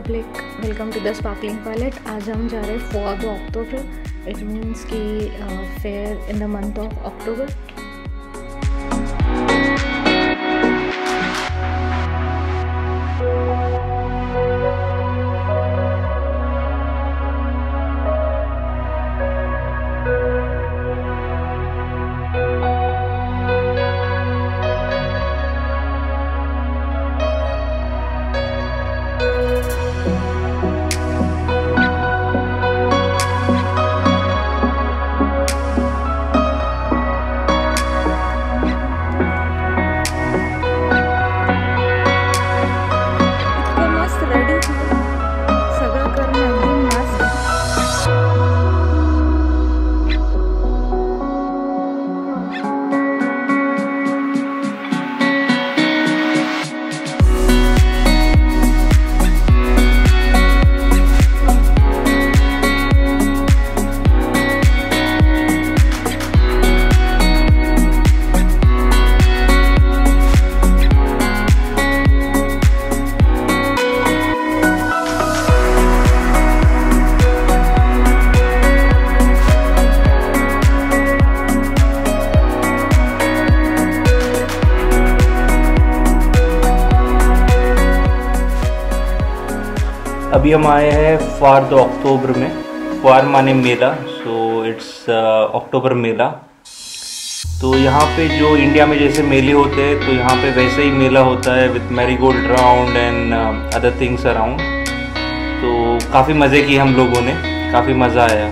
Public welcome to the sparkling palette आज हम जा रहे हैं फोर ऑक्टोबर इट मीन्स की fair in the month of October अभी हम आए हैं फार द अक्टूबर में। फार माने मेला सो इट्स अक्टूबर मेला। तो यहाँ पे जो इंडिया में जैसे मेले होते हैं तो यहाँ पे वैसे ही मेला होता है with marigold round and other things around तो काफ़ी मज़े किए हम लोगों ने, काफ़ी मज़ा आया।